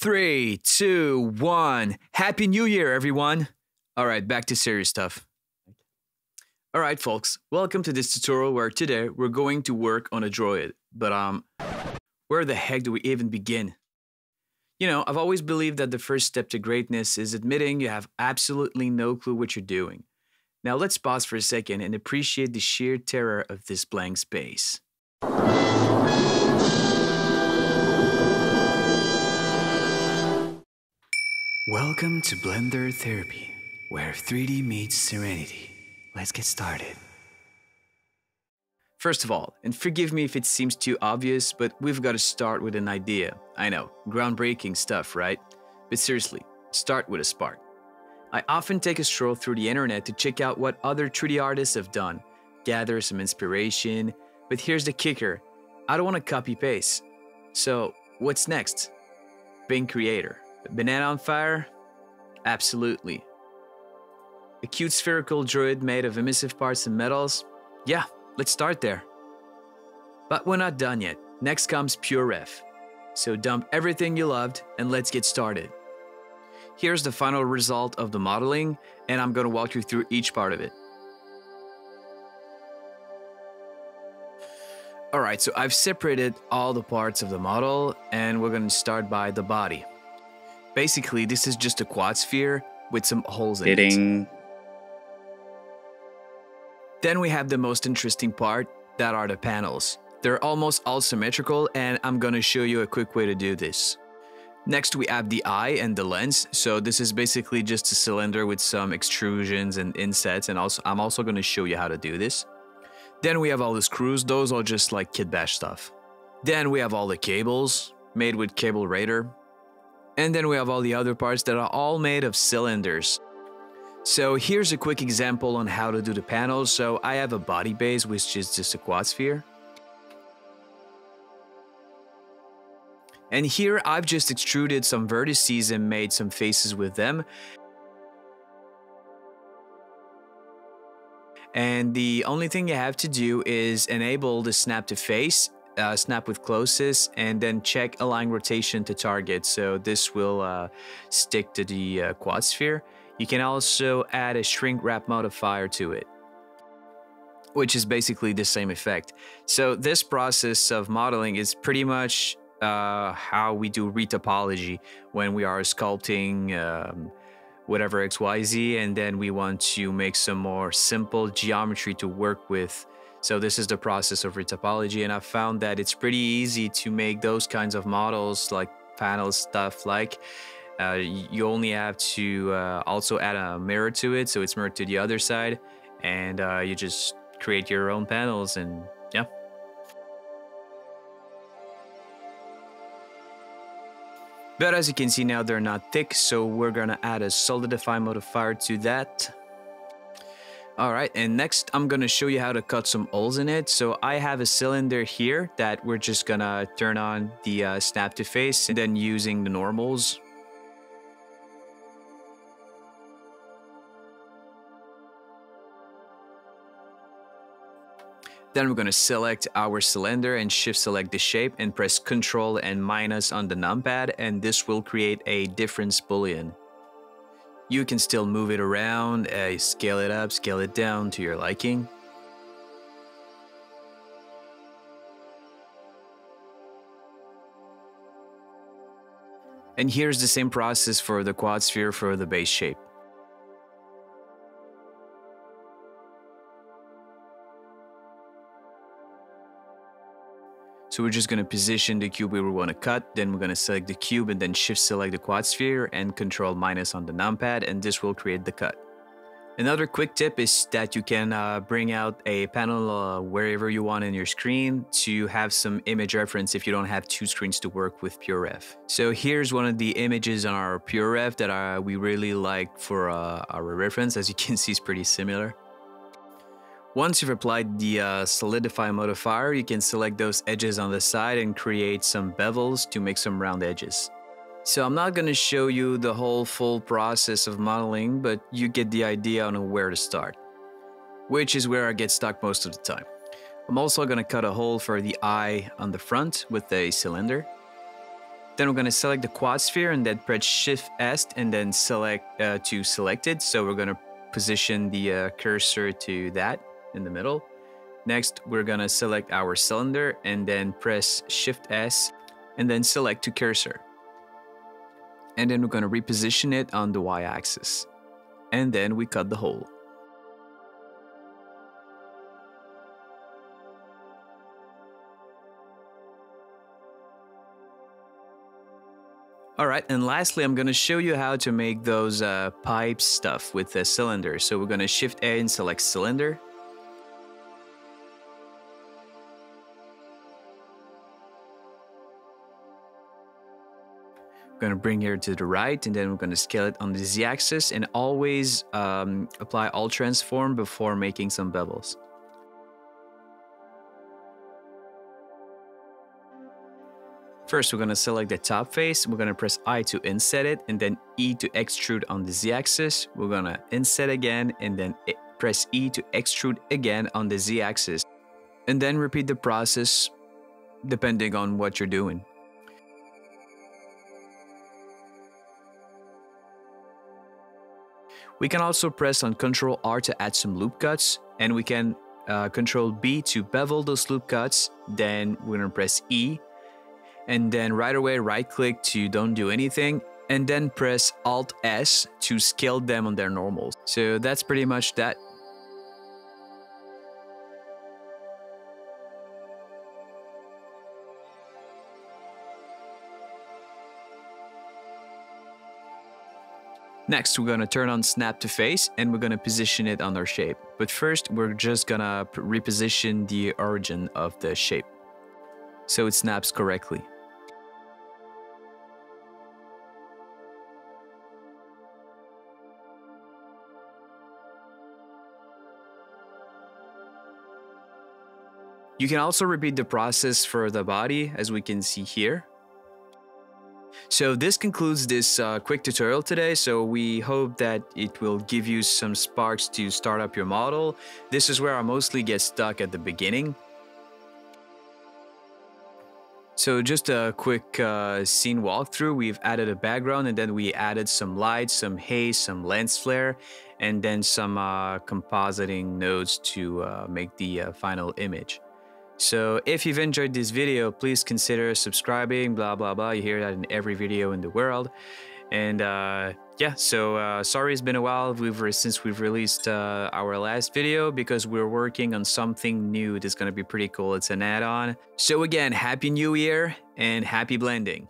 Three, two, one. Happy New Year, everyone. All right, back to serious stuff. All right, folks, welcome to this tutorial where today we're going to work on a droid. But, um, where the heck do we even begin? You know, I've always believed that the first step to greatness is admitting you have absolutely no clue what you're doing. Now let's pause for a second and appreciate the sheer terror of this blank space. Welcome to Blender Therapy, where 3D meets serenity. Let's get started. First of all, and forgive me if it seems too obvious, but we've got to start with an idea. I know, groundbreaking stuff, right? But seriously, start with a spark. I often take a stroll through the internet to check out what other 3D artists have done, gather some inspiration, but here's the kicker I don't want to copy paste. So, what's next? Bing Creator. Banana on fire? Absolutely. A cute spherical droid made of emissive parts and metals? Yeah, let's start there. But we're not done yet. Next comes PureRef. So dump everything you loved and let's get started. Here's the final result of the modeling, and I'm going to walk you through each part of it. Alright, so I've separated all the parts of the model, and we're going to start by the body. Basically, this is just a quad sphere with some holes in Hitting. it. Then we have the most interesting part, that are the panels. They're almost all symmetrical and I'm gonna show you a quick way to do this. Next we have the eye and the lens. So this is basically just a cylinder with some extrusions and insets and also I'm also gonna show you how to do this. Then we have all the screws, those are just like kit bash stuff. Then we have all the cables, made with Cablerator. And then we have all the other parts that are all made of cylinders. So here's a quick example on how to do the panels. So I have a body base, which is just a quad sphere. And here I've just extruded some vertices and made some faces with them. And the only thing you have to do is enable the snap to face, uh, snap with closest, and then check align rotation to target. So this will uh, stick to the uh, quad sphere. You can also add a shrink wrap modifier to it, which is basically the same effect. So this process of modeling is pretty much uh, how we do retopology when we are sculpting um, whatever XYZ, and then we want to make some more simple geometry to work with. So this is the process of retopology, and I found that it's pretty easy to make those kinds of models like panels stuff like uh, you only have to uh, also add a mirror to it so it's mirrored to the other side and uh, you just create your own panels and yeah. But as you can see now they're not thick so we're gonna add a solidify modifier to that all right, and next I'm gonna show you how to cut some holes in it. So I have a cylinder here that we're just gonna turn on the uh, snap to face and then using the normals. Then we're gonna select our cylinder and shift select the shape and press control and minus on the numpad and this will create a difference boolean. You can still move it around, uh, scale it up, scale it down to your liking. And here's the same process for the quad sphere for the base shape. So we're just going to position the cube where we want to cut, then we're going to select the cube and then shift select the quad sphere and control minus on the numpad and this will create the cut. Another quick tip is that you can uh, bring out a panel uh, wherever you want in your screen to have some image reference if you don't have two screens to work with PureRef. So here's one of the images on our PureRef that uh, we really like for uh, our reference. As you can see, it's pretty similar. Once you've applied the uh, solidify modifier, you can select those edges on the side and create some bevels to make some round edges. So I'm not going to show you the whole full process of modeling, but you get the idea on where to start, which is where I get stuck most of the time. I'm also going to cut a hole for the eye on the front with a cylinder. Then we're gonna select the quad sphere and then press Shift S and then select uh, to select it. So we're gonna position the uh, cursor to that in the middle. Next, we're gonna select our cylinder and then press Shift S and then select to cursor. And then we're gonna reposition it on the Y axis. And then we cut the hole. All right, and lastly, I'm gonna show you how to make those uh, pipe stuff with the cylinder. So we're gonna Shift A and select cylinder. We're gonna bring here to the right and then we're gonna scale it on the z-axis and always um, apply all transform before making some bevels. First, we're gonna select the top face. We're gonna press I to inset it and then E to extrude on the Z-axis. We're gonna inset again and then press E to extrude again on the Z-axis. And then repeat the process depending on what you're doing. We can also press on Ctrl R to add some loop cuts and we can uh, B to bevel those loop cuts. Then we're gonna press E and then right away right click to don't do anything and then press Alt S to scale them on their normals. So that's pretty much that. Next, we're gonna turn on snap to face and we're gonna position it on our shape. But first, we're just gonna reposition the origin of the shape so it snaps correctly. You can also repeat the process for the body as we can see here. So this concludes this uh, quick tutorial today. So we hope that it will give you some sparks to start up your model. This is where I mostly get stuck at the beginning. So just a quick uh, scene walkthrough. We've added a background and then we added some light, some haze, some lens flare, and then some uh, compositing nodes to uh, make the uh, final image. So if you've enjoyed this video, please consider subscribing, blah, blah, blah. You hear that in every video in the world. And uh, yeah, so uh, sorry it's been a while we've, since we've released uh, our last video because we're working on something new that's going to be pretty cool. It's an add-on. So again, Happy New Year and happy blending.